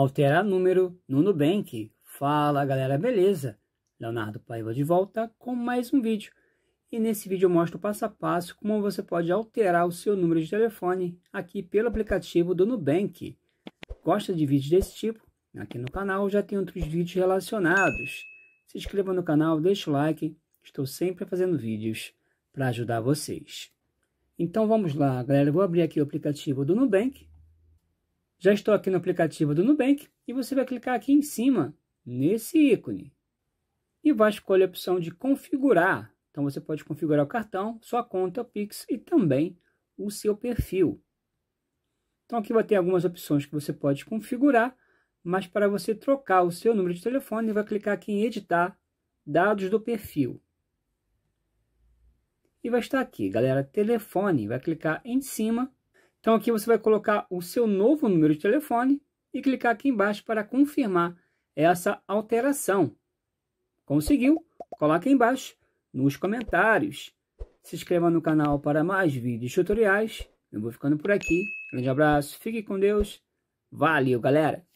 Alterar número no Nubank. Fala galera, beleza? Leonardo Paiva de volta com mais um vídeo. E nesse vídeo eu mostro passo a passo como você pode alterar o seu número de telefone aqui pelo aplicativo do Nubank. Gosta de vídeos desse tipo? Aqui no canal já tem outros vídeos relacionados. Se inscreva no canal, deixe o like. Estou sempre fazendo vídeos para ajudar vocês. Então vamos lá, galera. Eu vou abrir aqui o aplicativo do Nubank. Já estou aqui no aplicativo do Nubank e você vai clicar aqui em cima, nesse ícone. E vai escolher a opção de configurar. Então você pode configurar o cartão, sua conta, o Pix e também o seu perfil. Então aqui vai ter algumas opções que você pode configurar, mas para você trocar o seu número de telefone, vai clicar aqui em editar dados do perfil. E vai estar aqui, galera, telefone, vai clicar em cima então aqui você vai colocar o seu novo número de telefone e clicar aqui embaixo para confirmar essa alteração. Conseguiu? Coloque embaixo nos comentários. Se inscreva no canal para mais vídeos tutoriais. Eu vou ficando por aqui. Grande abraço, fique com Deus. Valeu, galera!